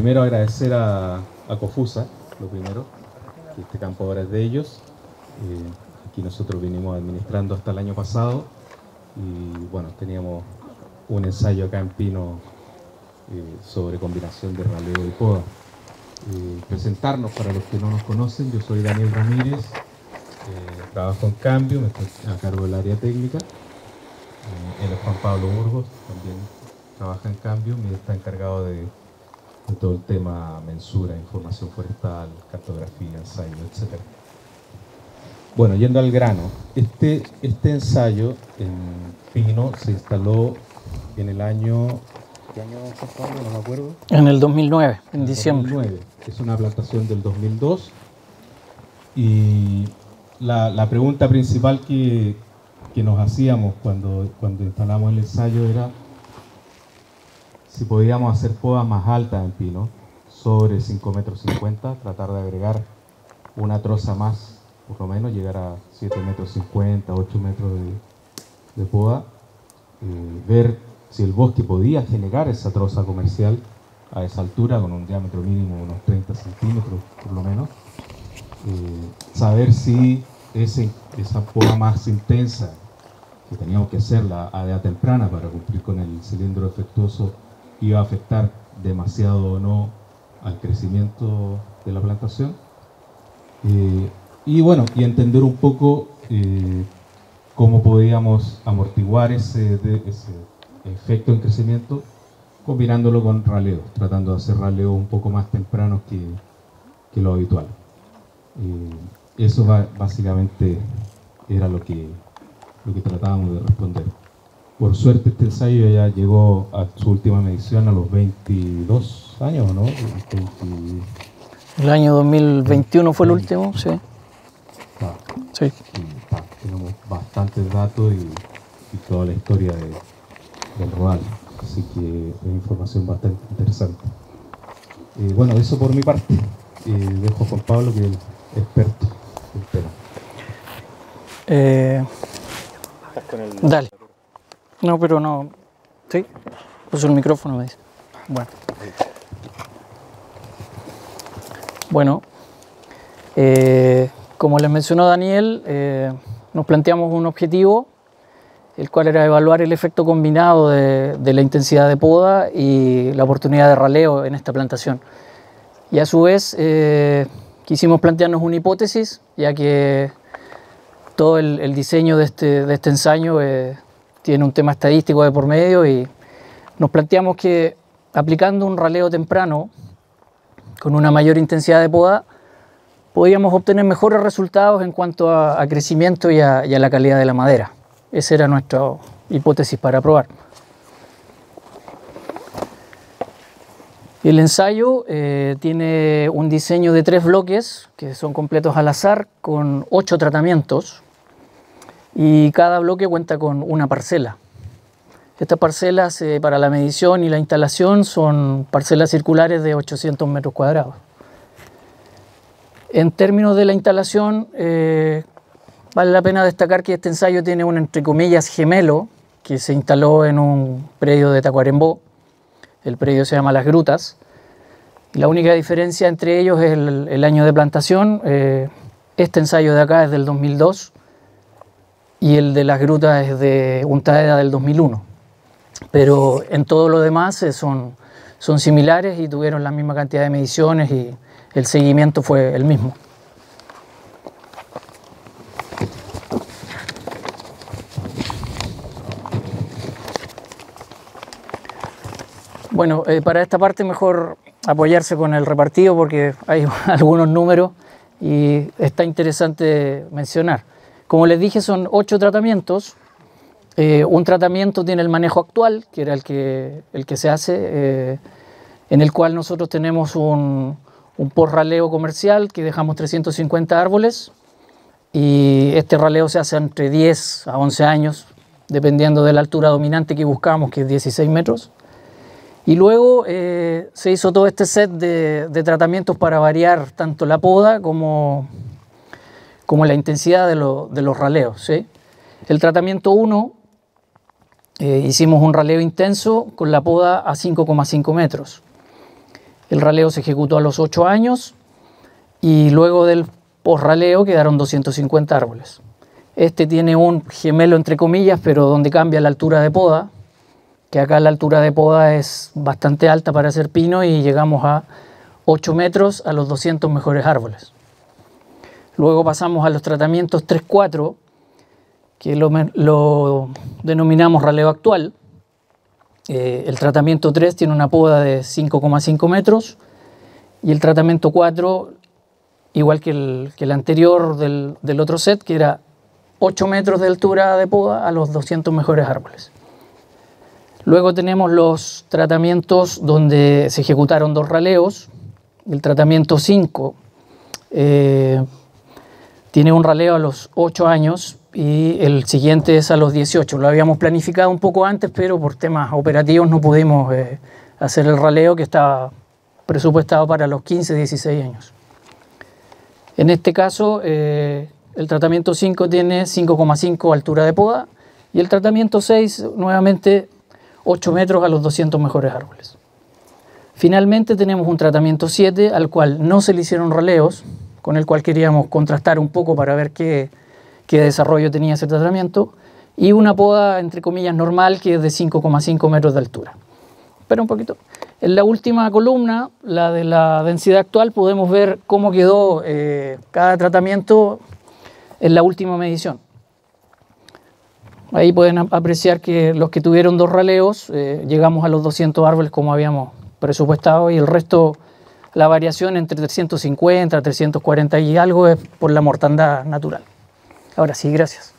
primero agradecer a, a Cofusa, lo primero, que este campo ahora es de ellos. Eh, aquí nosotros vinimos administrando hasta el año pasado y bueno, teníamos un ensayo acá en Pino eh, sobre combinación de raleo y poda. Eh, presentarnos para los que no nos conocen, yo soy Daniel Ramírez, trabajo en cambio, me estoy a cargo del área técnica. Él es Juan Pablo Burgos, también trabaja en cambio, me está encargado de, de todo el tema mensura, información forestal, cartografía, ensayo, etc. Bueno, yendo al grano, este, este ensayo en Pino se instaló en el año, ¿qué año? No me acuerdo. En el 2009, en el diciembre. 2009. Es una plantación del 2002. Y la, la pregunta principal que, que nos hacíamos cuando, cuando instalamos el ensayo era si podíamos hacer podas más altas en pino, sobre 5 metros 50, tratar de agregar una troza más, por lo menos llegar a 7 metros 50, 8 metros de, de poda, eh, ver si el bosque podía generar esa troza comercial a esa altura, con un diámetro mínimo de unos 30 centímetros por lo menos. Eh, saber si ese, esa poda más intensa, que teníamos que hacerla a edad temprana para cumplir con el cilindro defectuoso, iba a afectar demasiado o no al crecimiento de la plantación. Eh, y bueno, y entender un poco eh, cómo podíamos amortiguar ese, efecto en crecimiento combinándolo con raleo, tratando de hacer raleo un poco más temprano que, que lo habitual. Eh, eso básicamente era lo que, lo que tratábamos de responder. Por suerte este ensayo ya llegó a su última medición a los 22 años, ¿no? 20 El año 2021 fue el último, sí. ah, sí. y, ah, tenemos bastantes datos y, y toda la historia de- del rodal. Así que es información bastante interesante. Eh, bueno, eso por mi parte. Eh, dejo a Juan Pablo, que es el experto del tema. Eh, dale. No, pero no. Sí. Puso el micrófono, me dice. Bueno. Bueno. eh, como les mencionó Daniel, eh, nos planteamos un objetivo, el cual era evaluar el efecto combinado de, la intensidad de poda y la oportunidad de raleo en esta plantación. Y a su vez, eh, quisimos plantearnos una hipótesis, ya que todo el, diseño de este, de este ensayo tiene un tema estadístico de por medio y nos planteamos que aplicando un raleo temprano con una mayor intensidad de poda, podíamos obtener mejores resultados en cuanto a, crecimiento y a, y a la calidad de la madera. Esa era nuestra hipótesis para probar. El ensayo eh, tiene un diseño de tres bloques que son completos al azar con ocho tratamientos y cada bloque cuenta con una parcela. Estas parcelas eh, para la medición y la instalación son parcelas circulares de 800 metros cuadrados. En términos de la instalación, eh, vale la pena destacar que este ensayo tiene un entre comillas gemelo que se instaló en un predio de Tacuarembó. El predio se llama Las Grutas. La única diferencia entre ellos es el, año de plantación. Eh, este ensayo de acá es del 2002 y el de Las Grutas es de Untaeda del 2001. Pero en todo lo demás eh, son, son similares y tuvieron la misma cantidad de mediciones y el seguimiento fue el mismo. Bueno, eh, para esta parte mejor apoyarse con el repartido porque hay algunos números y está interesante mencionar. Como les dije, son ocho tratamientos. Eh, un tratamiento tiene el manejo actual, que era el que, el que se hace, eh, en el cual nosotros tenemos un, un post-raleo comercial que dejamos 350 árboles y este raleo se hace entre 10 a 11 años, dependiendo de la altura dominante que buscamos, que es 16 metros. Y luego eh, se hizo todo este set de, de tratamientos para variar tanto la poda como, como la intensidad de, lo- de los raleos. El tratamiento 1 eh, hicimos un raleo intenso con la poda a 5,5 metros. El raleo se ejecutó a los 8 años y luego del post-raleo quedaron 250 árboles. Este tiene un gemelo entre comillas, pero donde cambia la altura de poda, que acá la altura de poda es bastante alta para ser pino y llegamos a 8 metros a los 200 mejores árboles. Luego pasamos a los tratamientos 3-4, que lo, denominamos raleo actual. Eh, el tratamiento 3 tiene una poda de 5,5 metros y el tratamiento 4, igual que el, anterior del, otro set, que era 8 metros de altura de poda a los 200 mejores árboles. Luego tenemos los tratamientos donde se ejecutaron dos raleos. El tratamiento 5 eh, tiene un raleo a los 8 años y el siguiente es a los 18. Lo habíamos planificado un poco antes, pero por temas operativos no pudimos eh, hacer el raleo que estaba presupuestado para los 15, 16 años. En este caso, eh, el tratamiento 5 tiene 5,5 altura de poda y el tratamiento 6 nuevamente 8 metros a los 200 mejores árboles. Finalmente tenemos un tratamiento 7 al cual no se le hicieron raleos, con el cual queríamos contrastar un poco para ver qué, qué desarrollo tenía ese tratamiento, y una poda entre comillas normal que es de 5,5 metros de altura. Espera un poquito. En la última columna, la de la densidad actual, podemos ver cómo quedó eh, cada tratamiento en la última medición. Ahí pueden apreciar que los que tuvieron dos raleos eh, llegamos a los 200 árboles como habíamos presupuestado y el resto, la variación entre 350, 340 y algo es por la mortandad natural. Ahora sí, gracias.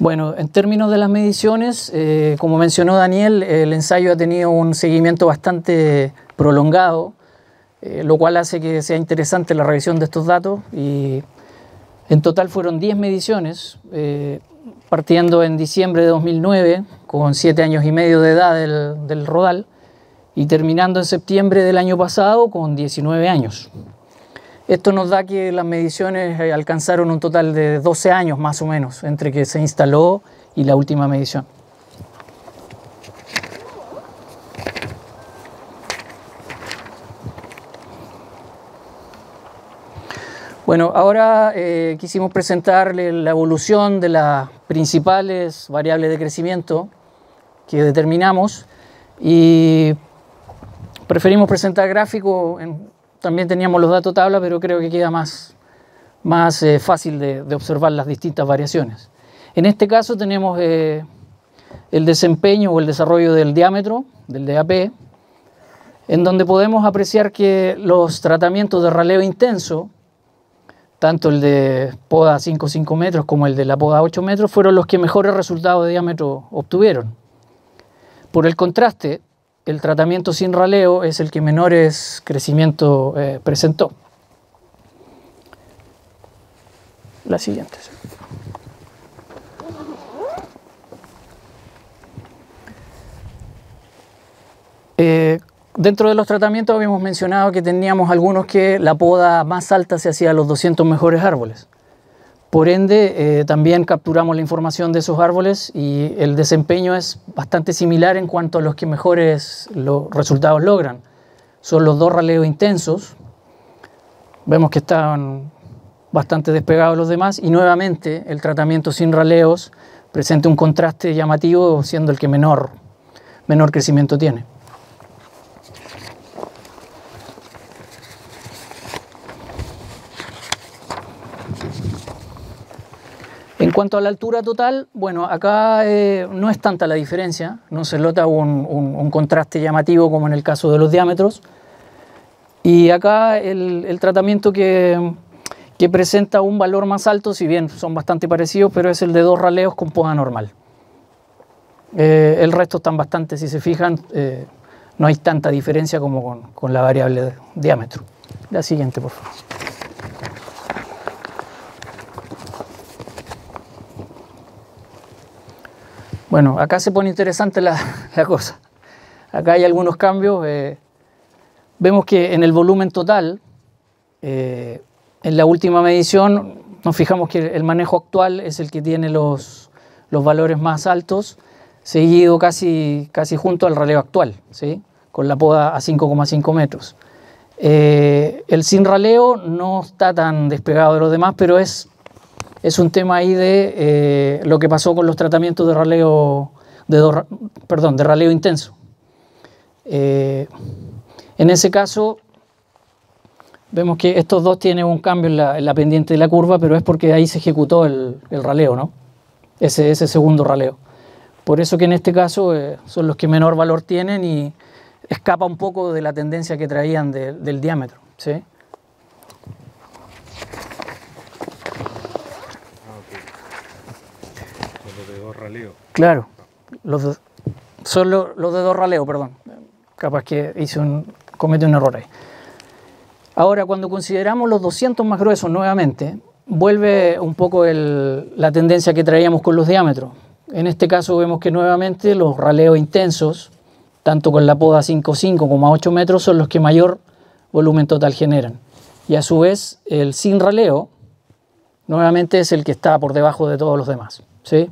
Bueno, en términos de las mediciones, eh, como mencionó Daniel, el ensayo ha tenido un seguimiento bastante prolongado, eh, lo cual hace que sea interesante la revisión de estos datos. Y en total fueron 10 mediciones, eh, partiendo en diciembre de 2009, con 7 años y medio de edad del, del rodal, y terminando en septiembre del año pasado con 19 años. Esto nos da que las mediciones eh, alcanzaron un total de 12 años más o menos entre que se instaló y la última medición. Bueno, ahora eh, quisimos presentarle la evolución de las principales variables de crecimiento que determinamos y preferimos presentar gráfico en, también teníamos los datos tabla, pero creo que queda más, más eh, fácil de, observar las distintas variaciones. En este caso tenemos eh, el desempeño o el desarrollo del diámetro, del DAP, en donde podemos apreciar que los tratamientos de raleo intenso, tanto el de poda 5,5 metros como el de la poda 8 metros, fueron los que mejores resultados de diámetro obtuvieron. Por el contraste, el tratamiento sin raleo es el que menores crecimiento eh, presentó. La siguiente. Eh, dentro de los tratamientos habíamos mencionado que teníamos algunos que la poda más alta se hacía a los 200 mejores árboles. Por ende, eh, también capturamos la información de esos árboles y el desempeño es bastante similar en cuanto a los que mejores los resultados logran. Son los dos raleos intensos. Vemos que están bastante despegados los demás y nuevamente el tratamiento sin raleos presenta un contraste llamativo siendo el que menor, menor crecimiento tiene. En cuanto a la altura total, bueno, acá eh, no es tanta la diferencia, no se nota un, contraste llamativo como en el caso de los diámetros. Y acá el, tratamiento que, presenta un valor más alto, si bien son bastante parecidos, pero es el de dos raleos con poda normal. Eh, el resto están bastante, si se fijan, eh, no hay tanta diferencia como con, la variable diámetro. La siguiente, por favor. Bueno, acá se pone interesante la, cosa. Acá hay algunos cambios. Eh, vemos que en el volumen total, eh, en la última medición, nos fijamos que el manejo actual es el que tiene los, los valores más altos, seguido casi, casi junto al raleo actual, ¿sí? con la poda a 5,5 metros. Eh, el sin raleo no está tan despegado de los demás, pero es, es un tema ahí de eh, lo que pasó con los tratamientos de raleo, de, raleo intenso. Eh, en ese caso, vemos que estos dos tienen un cambio en la, pendiente de la curva, pero es porque ahí se ejecutó el, raleo, ¿no? Ese, ese, segundo raleo. Por eso que en este caso son los que menor valor tienen y escapa un poco de la tendencia que traían del diámetro. ¿sí? Los de dos raleos. Claro, los son los, de dos raleos, perdón. Capaz que hice un, comete un error ahí. Ahora, cuando consideramos los 200 más gruesos nuevamente, vuelve un poco la tendencia que traíamos con los diámetros. En este caso vemos que nuevamente los raleos intensos tanto con la poda 5,5 como a 8 metros, son los que mayor volumen total generan. Y a su vez, el sin raleo, nuevamente es el que está por debajo de todos los demás. ¿sí?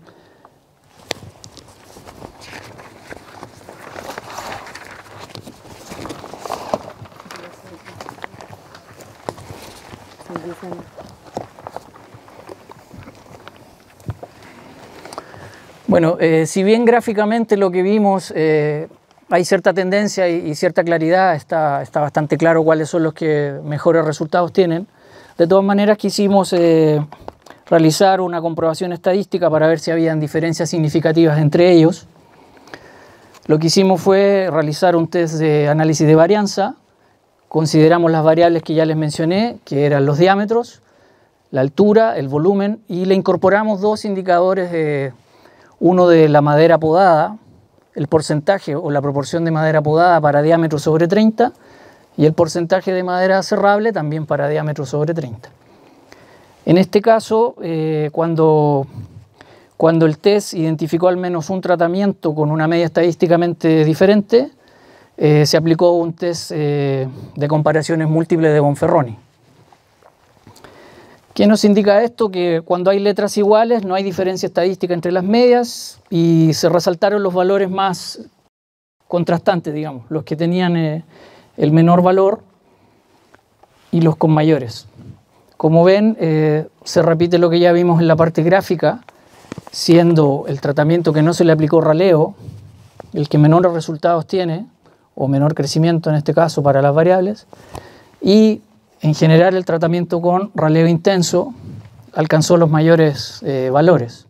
Bueno, eh, si bien gráficamente lo que vimos eh, hay cierta tendencia y, cierta claridad, está, está, bastante claro cuáles son los que mejores resultados tienen. De todas maneras, quisimos eh, realizar una comprobación estadística para ver si habían diferencias significativas entre ellos. Lo que hicimos fue realizar un test de análisis de varianza. Consideramos las variables que ya les mencioné, que eran los diámetros, la altura, el volumen, y le incorporamos dos indicadores, de, uno de la madera podada, el porcentaje o la proporción de madera podada para diámetro sobre 30 y el porcentaje de madera cerrable también para diámetro sobre 30. En este caso, eh, cuando, cuando el test identificó al menos un tratamiento con una media estadísticamente diferente, eh, se aplicó un test eh, de comparaciones múltiples de Bonferroni. ¿Qué nos indica esto? Que cuando hay letras iguales no hay diferencia estadística entre las medias y se resaltaron los valores más contrastantes, digamos, los que tenían eh, el menor valor y los con mayores. Como ven, se repite lo que ya vimos en la parte gráfica, siendo el tratamiento que no se le aplicó raleo el que menores resultados tiene, o menor crecimiento en este caso para las variables, y en general, el tratamiento con raleo intenso alcanzó los mayores eh, valores.